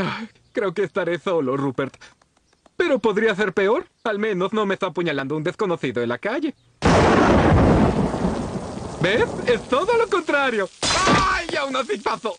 Ah, creo que estaré solo, Rupert. Pero podría ser peor. Al menos no me está apuñalando un desconocido en la calle. ¿Ves? Es todo lo contrario. ¡Ay! Aún así pasó.